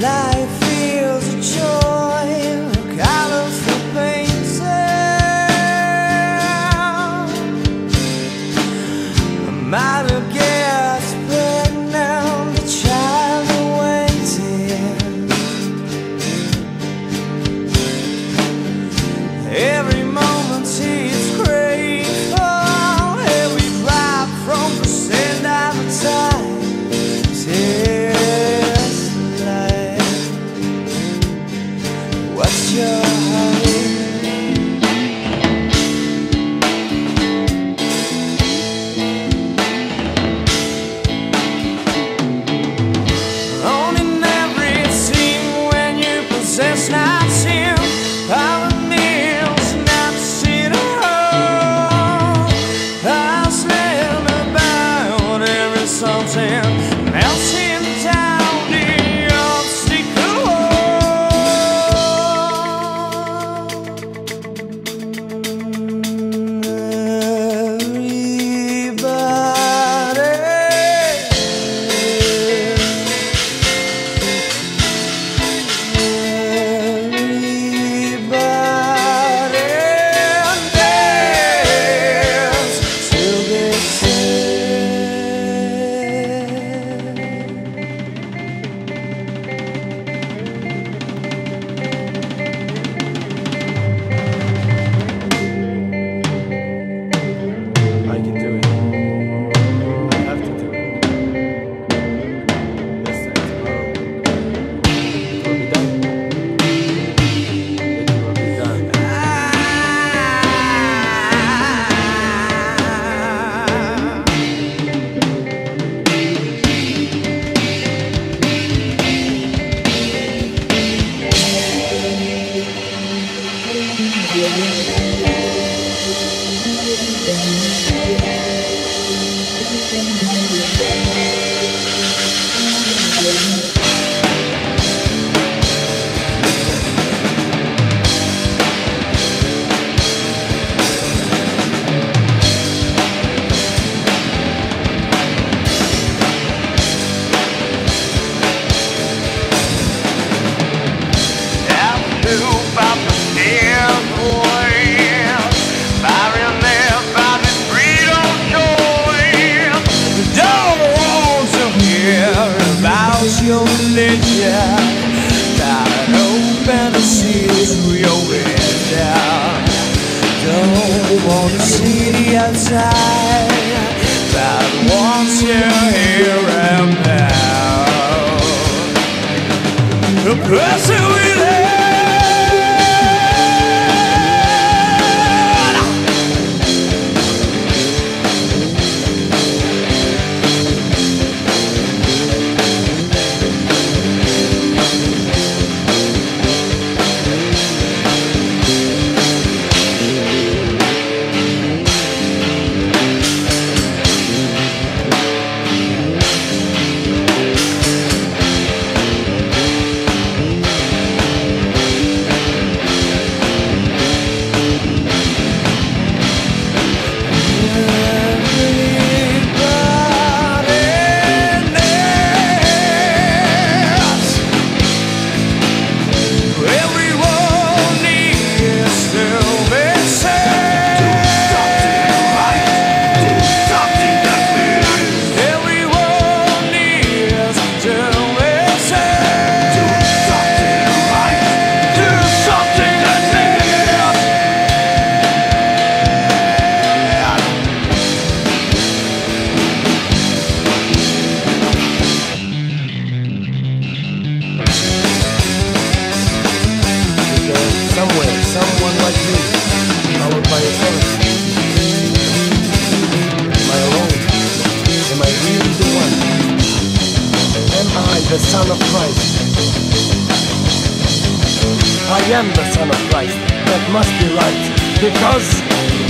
Life something. É seu am the Son of Christ. That must be right, because